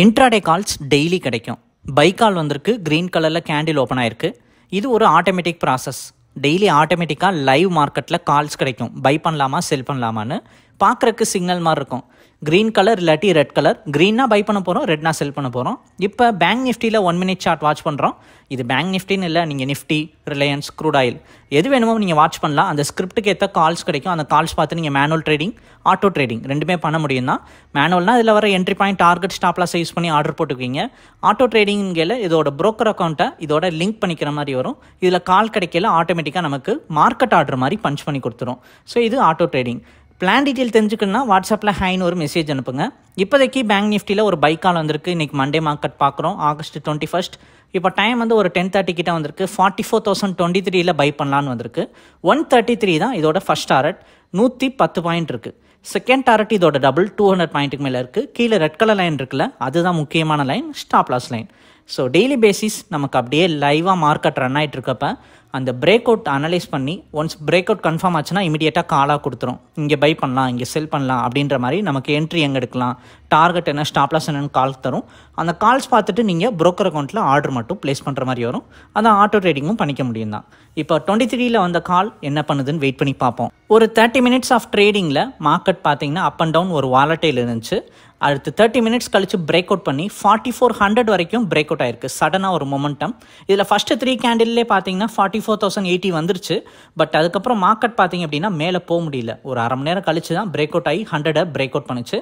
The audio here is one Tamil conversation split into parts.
இன்ட்ராடே கால்ஸ் டெய்லி கிடைக்கும். பை கால் வந்திருக்கு க்ரீன் கலரில் கேண்டில் ஓப்பன் ஆயிருக்கு. இது ஒரு ஆட்டோமேட்டிக் ப்ராசஸ் டெய்லி ஆட்டோமேட்டிக்காக லைவ் மார்க்கெட்டில் கால்ஸ் கிடைக்கும். பை பண்ணலாமா செல் பண்ணலாமான்னு பார்க்குறக்கு சிக்னல் மாதிரி இருக்கும். க்ரீன் கலர் இல்லாட்டி ரெட் கலர் க்ரீனாக பை பண்ண போகிறோம் ரெட்னா செல் பண்ண போகிறோம் இப்போ பேங்க் நிஃப்டியில் ஒன் மினிட் சார்ட் வாட்ச் பண்ணுறோம் இது பேங்க் நிஃப்டின்னு இல்லை நீங்கள் நிஃப்டி ரிலையன்ஸ் க்ரூட் ஆயில் எது வேணுமோ நீங்கள் வாட்ச் பண்ணலாம். அந்த ஸ்கிரிப்ட்டுக்கு ஏற்ற கால்ஸ் கிடைக்கும். அந்த கால்ஸ் பார்த்து நீங்கள் மேனுவல் ட்ரேடிங் ஆட்டோ ட்ரேடிங் ரெண்டுமே பண்ண முடியும் தான் மேனுவல்னால் இதில் வர என்ட்ரி பாயிண்ட் டார்கெட் ஸ்டாப்லாம் யூஸ் பண்ணி ஆர்டர் போட்டுக்குவீங்க. ஆட்டோ ட்ரேடிங்கில் இதோட ப்ரோக்கர் அக்கௌண்ட்டை இதோட லிங்க் பண்ணிக்கிற மாதிரி வரும். இதில் கால் கிடைக்கல ஆட்டோமேட்டிக்காக நமக்கு மார்க்கெட் ஆர்டர் மாதிரி பஞ்ச் பண்ணி கொடுத்துரும். ஸோ இது ஆட்டோ ட்ரேடிங் பிளான் டீட்டெயில் தெரிஞ்சுக்கணும்னா வாட்ஸ்அப்பில் ஹைன்னு ஒரு மெசேஜ் அனுப்புங்க. இப்போதைக்கு பேங்க் நிஃப்டியில் ஒரு பைக் கால் வந்திருக்கு. இன்றைக்கி மண்டே மார்க்கெட் பார்க்குறோம். ஆகஸ்ட் டுவெண்ட்டி ஃபஸ்ட் இப்போ டைம் வந்து ஒரு டென் தேர்ட்டி கிட்ட வந்திருக்கு. ஃபார்ட்டி ஃபோர் தௌசண்ட் டுவெண்ட்டி த்ரீயில் பை பண்ணலான்னு வந்திருக்கு. ஒன் தேர்ட்டி த்ரீ தான் இதோட ஃபஸ்ட் டாரட் நூற்றி பத்து பாயிண்ட் இருக்குது செகண்ட் டாரட் இதோட டபுள் டூ ஹண்ட்ரட் பாயிண்ட்டுக்கு மேலே இருக்குது கீழே ரெட் கலர் லைன் இருக்குல்ல அதுதான் முக்கியமான line stop loss line so daily basis நமக்கு அப்படியே லைவாக மார்க்கெட் ரன் ஆகிட்டு இருக்கப்ப அந்த பிரேக் அவுட் அனலைஸ் பண்ணி ஒன்ஸ் பிரேக் அவுட் கன்ஃபார்ம் ஆச்சுன்னா இமீடியட்டாக காலாக கொடுத்துரும். இங்கே பை பண்ணலாம் இங்கே செல் பண்ணலாம் அப்படின்ற மாதிரி நமக்கு என்ட்ரி எங்கே எடுக்கலாம் டார்கெட் என்ன ஸ்டாப்லாஸ் என்னன்னு கால் தரும். அந்த கால்ஸ் பார்த்துட்டு நீங்கள் ப்ரோக்கர் அக்கௌண்ட்டில் ஆர்டர் மட்டும் ப்ளேஸ் பண்ணுற மாதிரி வரும். அதான் ஆட்டோ ட்ரேடிங்கும் பண்ணிக்க முடியும் தான். இப்போ டுவெண்ட்டி த்ரீயில் வந்த கால் என்ன பண்ணுதுன்னு வெயிட் பண்ணி பார்ப்போம். ஒரு தேர்ட்டி மினிட்ஸ் ஆஃப் ட்ரேடிங்கில் மார்க்கெட் பார்த்தீங்கன்னா அப் அண்ட் டவுன் ஒரு வாலட்டைல் இருந்துச்சு. அடுத்து தேர்ட்டி மினிட்ஸ் கழிச்சு பிரேக் அவுட் பண்ணி ஃபார்ட்டி ஃபோர் ஹண்ட்ரட் வரைக்கும் பிரேக் அவுட் ஆயிருக்கு. சடனாக ஒரு மொமெண்டம் இதில் ஃபஸ்ட்டு த்ரீ கேண்டில்லே பார்த்தீங்கன்னா ஃபார்ட்டி ஃபோர் தௌசண்ட் எயிட்டி வந்துருச்சு. பட் அதுக்கப்புறம் மார்க்கெட் பார்த்தீங்க அப்படின்னா மேலே போக முடியல. ஒரு அரை மணி நேரம் கழிச்சு தான் பிரேக் அவுட் ஆகி ஹண்ட்ரடை பிரேக் அவுட் பண்ணுச்சு.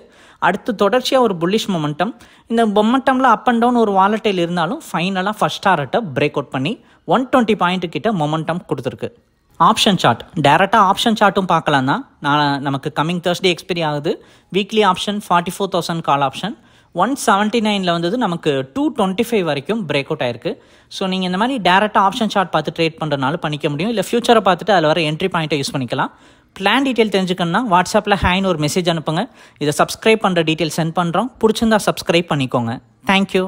அடுத்து தொடர்ச்சியாக ஒரு புல்லிஷ் மொமெண்டம் இந்த மொமெண்டமில் அப் அண்ட் டவுன் ஒரு வாலட்டைல் இருந்தாலும் ஃபைனலாக ஃபஸ்ட் டாரட்டை பிரேக் அவுட் பண்ணி ஒன் டுவெண்ட்டி பாயிண்ட்டு கிட்ட மொமெண்டம் கொடுத்துருக்கு. ஆப்ஷன் சார்ட் டேரெக்டாக ஆப்ஷன் சார்ட்டும் பார்க்கலாம் தான் நான் நமக்கு கம்மிங் தேர்ஸ்டே எக்ஸ்பைரி ஆகுது. Weekly option forty four thousand call option one seventy நைனில் வந்தது நமக்கு டூ டுவெண்ட்டி ஃபைவ் வரைக்கும் பிரேக் அவுட் ஆயிருக்கு. ஸோ நீங்கள் இந்த மாதிரி டேரெக்டாக ஆப்ஷன் சார்ட் பார்த்து ட்ரேட் பண்ணுறதுனால பண்ணிக்க முடியும். இல்லை ஃபியூச்சரை பார்த்துட்டு அதில் வர என்ட்ரி பாயிண்ட்டை யூஸ் பண்ணிக்கலாம். பிளான் டீட்டெயில் தெரிஞ்சுக்கணும்னா வாட்ஸ்அப்பில் ஹேன்னு ஒரு மெசேஜ் அனுப்புங்க. இதை சப்ஸ்கிரைப் பண்ணுற டீட்டெயில் சென்ட் பண்ணுறோம் பிடிச்சிருந்தா சப்ஸ்கிரைப் பண்ணிக்கோங்க. தேங்க்யூ